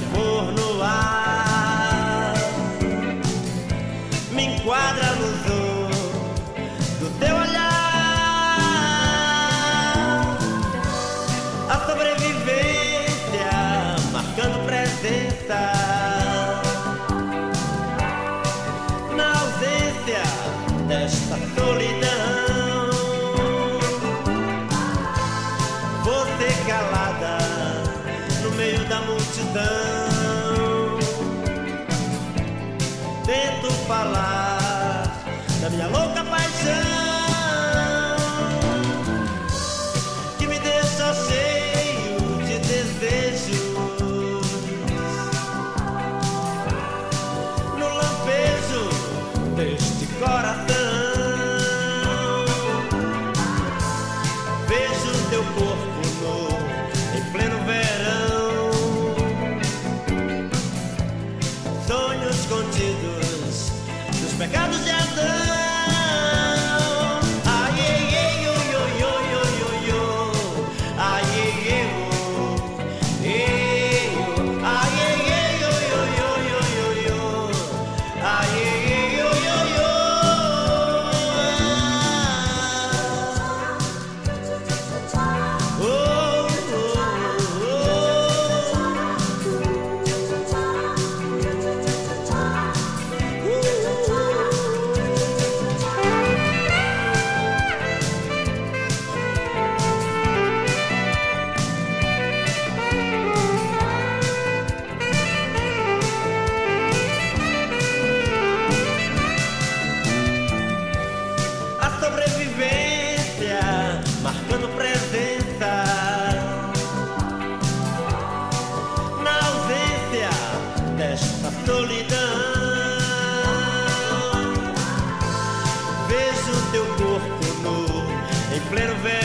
amor solidão. Vejo teu corpo nu em pleno verão,